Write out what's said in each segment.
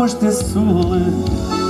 costei sul.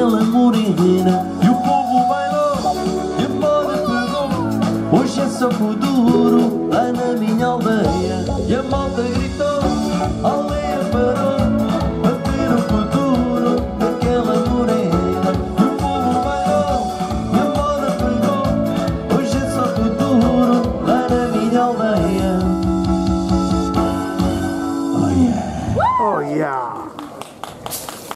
pela morena E o povo bailou e o povo pegou. Hoje é só o futuro lá na minha aldeia. E a malta gritou, a aldeia parou. Bater o futuro daquela morena. E o povo bailou e a malta pegou. Hoje é só o futuro lá na minha aldeia. Oh yeah! Oh yeah!